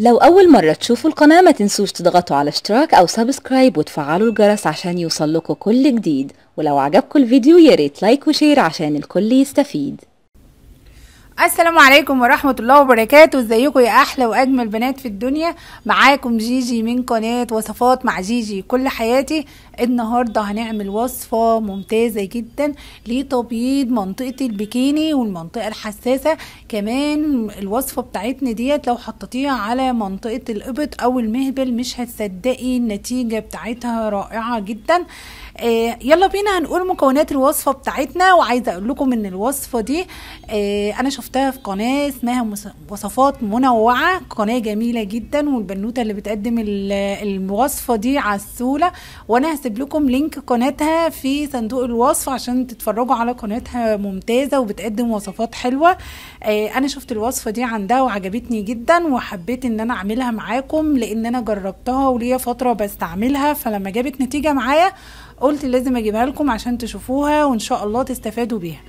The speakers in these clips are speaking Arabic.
لو أول مرة تشوفوا القناة ما تنسوش تضغطوا على اشتراك أو subscribe وتفعلوا الجرس عشان يوصلكوا كل جديد. ولو عجبكم الفيديو ياريت like و share عشان الكل يستفيد. السلام عليكم ورحمة الله وبركاته. ازيكم يا أحلى وأجمل بنات في الدنيا؟ معاكم جيجي من قناة وصفات مع جيجي. كل حياتي النهاردة هنعمل وصفة ممتازة جدا لتبييض منطقة البكيني والمنطقة الحساسة. كمان الوصفة بتاعتنا ديت لو حطيتيها على منطقة الإبط أو المهبل مش هتصدقي النتيجة بتاعتها رائعة جدا. آه يلا بينا هنقول مكونات الوصفة بتاعتنا. وعايزة أقول لكم إن الوصفة دي آه أنا شفتها في قناة اسمها وصفات منوعة. قناة جميلة جدا والبنوتة اللي بتقدم الوصفة دي عسولة وأنا هسيب لكم لينك قناتها في صندوق الوصف عشان تتفرجوا على قناتها ممتازة وبتقدم وصفات حلوة. آه أنا شفت الوصفة دي عندها وعجبتني جدا وحبيت إن أنا أعملها معاكم لأن أنا جربتها وليا فترة بستعملها فلما جابت نتيجة معايا قلت لازم أجيبها لكم عشان تشوفوها وإن شاء الله تستفادوا بيها.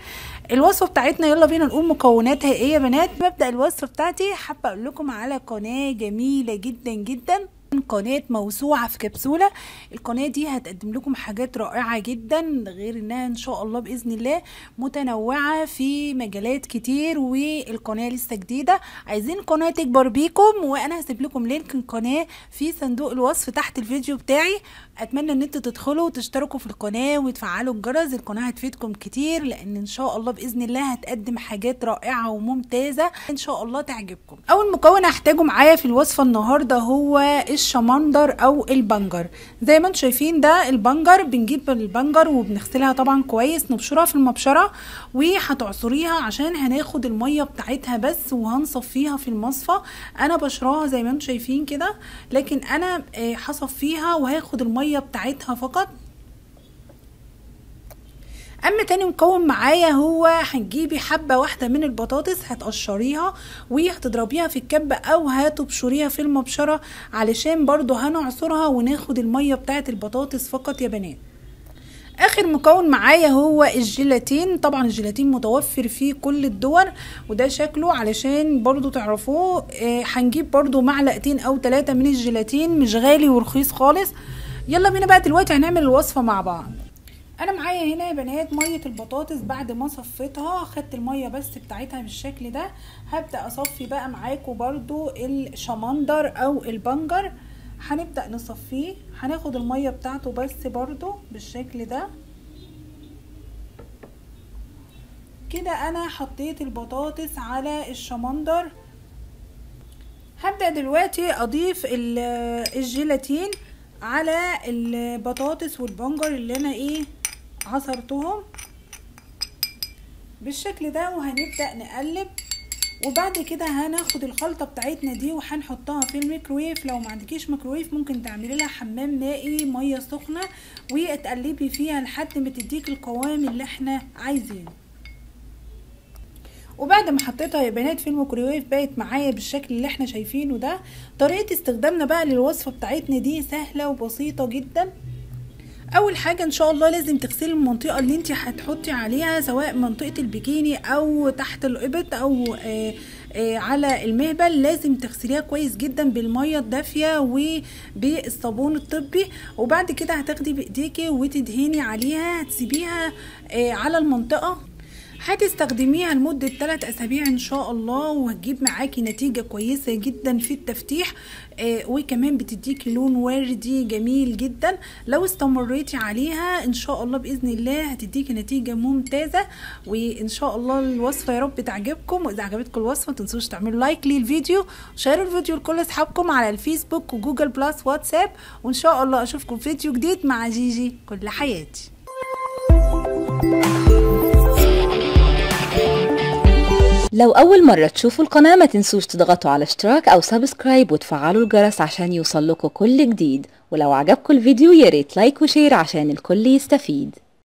الوصفة بتاعتنا يلا بينا نقول مكوناتها إيه يا بنات؟ مبدا الوصفة بتاعتي. حابة أقول لكم على قناة جميلة جدا جدا. قناة موسوعة في كبسولة. القناة دي هتقدم لكم حاجات رائعة جدا غير إنها إن شاء الله بإذن الله متنوعة في مجالات كتير والقناة لسه جديدة. عايزين القناة تكبر بيكم وأنا هسيب لكم لينك القناة في صندوق الوصف تحت الفيديو بتاعي. أتمنى إن أنتوا تدخلوا وتشتركوا في القناة وتفعلوا الجرس. القناة هتفيدكم كتير لأن إن شاء الله بإذن الله هتقدم حاجات رائعة وممتازة إن شاء الله تعجبكم. أول مكون هحتاجه معايا في الوصفة النهاردة هو الشمندر أو البنجر. زي ما أنتم شايفين ده البنجر بنجيب البنجر وبنغسلها طبعا كويس نبشرها في المبشرة وهتعصريها عشان هناخد المية بتاعتها بس وهنصفيها في المصفى. أنا بشراها زي ما أنتم شايفين كده لكن أنا هصفيها وهاخد المية بتاعتها فقط. أما تاني مكون معايا هو هتجيبي حبة واحدة من البطاطس هتقشريها وهتضربيها في الكبة أو هتبشريها في المبشرة علشان برضو هنعصرها وناخد المية بتاعة البطاطس فقط يا بنات. آخر مكون معايا هو الجيلاتين. طبعا الجيلاتين متوفر في كل الدول وده شكله علشان برضو تعرفوه هنجيب آه برضو معلقتين أو ثلاثة من الجيلاتين مش غالي ورخيص خالص. يلا بينا بقى دلوقتي هنعمل الوصفة مع بعض. أنا معايا هنا يا بنات مية البطاطس بعد ما صفيتها خدت المية بس بتاعتها بالشكل ده. هبدأ أصفي بقى معاكم برضو الشمندر أو البنجر. هنبدأ نصفيه. هناخد المية بتاعته بس برضو بالشكل ده. كده أنا حطيت البطاطس على الشمندر. هبدأ دلوقتي أضيف الجيلاتين على البطاطس والبنجر اللي أنا إيه عصرتهم بالشكل ده وهنبدأ نقلب. وبعد كده هناخد الخلطة بتاعتنا دي وهنحطها في الميكرويف لو ما عندكيش ميكرويف ممكن تعملي لها حمام مائي مية سخنة وتقلبي فيها لحد ما تديك القوام اللي إحنا عايزينه. وبعد ما حطيتها يا بنات في الميكرويف بقت معايا بالشكل اللي إحنا شايفينه ده. طريقة استخدامنا بقى للوصفة بتاعتنا دي سهلة وبسيطة جدا. أول حاجة إن شاء الله لازم تغسلي المنطقة اللي انت هتحطي عليها سواء منطقة البيكيني أو تحت الأبط أو آآ آآ على المهبل لازم تغسليها كويس جدا بالمية الدافية وبالصابون الطبي. وبعد كده هتاخدي بإيديكي وتدهني عليها هتسيبيها على المنطقة. هتستخدميها لمدة 3 أسابيع إن شاء الله وهتجيب معاكي نتيجة كويسة جدا في التفتيح. آه وكمان بتديكي لون وردي جميل جدا. لو استمريتي عليها إن شاء الله بإذن الله هتديكي نتيجة ممتازة. وإن شاء الله الوصفة يا رب تعجبكم. وإذا عجبتكم الوصفة متنسوش تعملوا like للفيديو وشيروا الفيديو لكل أصحابكم على الفيسبوك وجوجل بلس واتساب. وإن شاء الله أشوفكم في فيديو جديد مع جيجي. كل حياتي. لو أول مرة تشوفوا القناة ما تنسوش تضغطوا على اشتراك أو subscribe وتفعلوا الجرس عشان يوصلكوا كل جديد. ولو عجبكم الفيديو ياريت like و share عشان الكل يستفيد.